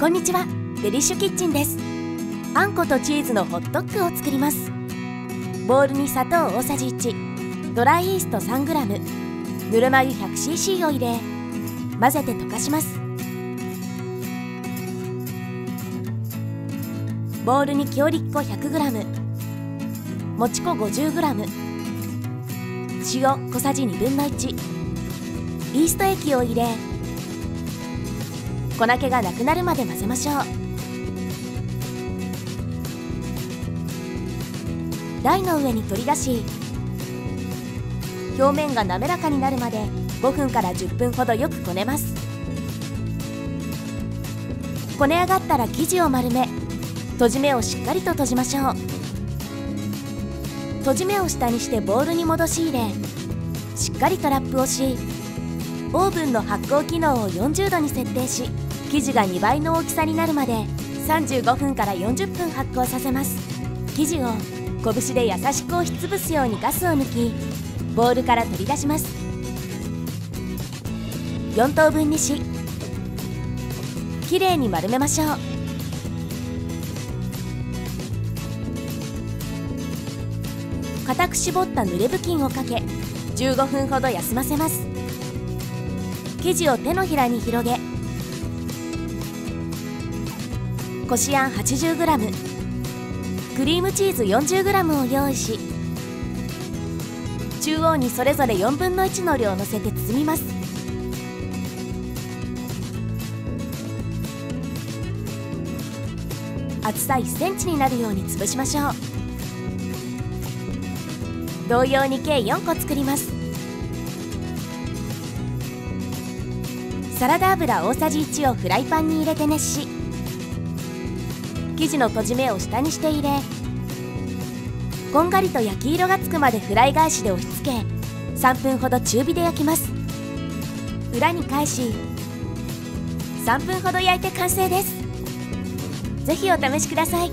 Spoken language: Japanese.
こんにちは。デリッシュキッチンです。あんことチーズのホットッグを作ります。ボウルに砂糖大さじ1ドライイースト 3g ぬるま湯 100cc を入れ混ぜて溶かします。ボウルに強力粉 100g もち粉 50g 塩小さじ1分の1イースト液を入れ粉気がなくなるまで混ぜましょう。台の上に取り出し表面が滑らかになるまで5分から10分ほどよくこねます。こね上がったら生地を丸め閉じ目をしっかりと閉じましょう。閉じ目を下にしてボウルに戻し入れしっかりとラップをしオーブンの発酵機能を40度に設定し生地が2倍の大きさになるまで35分から40分発酵させます。生地を拳で優しく押しつぶすようにガスを抜きボウルから取り出します。4等分にしきれいに丸めましょう。固く絞った濡れ布巾をかけ15分ほど休ませます。生地を手のひらに広げこしあん 80g クリームチーズ 40g を用意し中央にそれぞれ4分の1の量をのせて包みます。厚さ1センチになるように潰しましょう。同様に計4個作ります。サラダ油大さじ1をフライパンに入れて熱し生地の閉じ目を下にして入れこんがりと焼き色がつくまでフライ返しで押し付け3分ほど中火で焼きます。裏に返し3分ほど焼いて完成です。是非お試しください。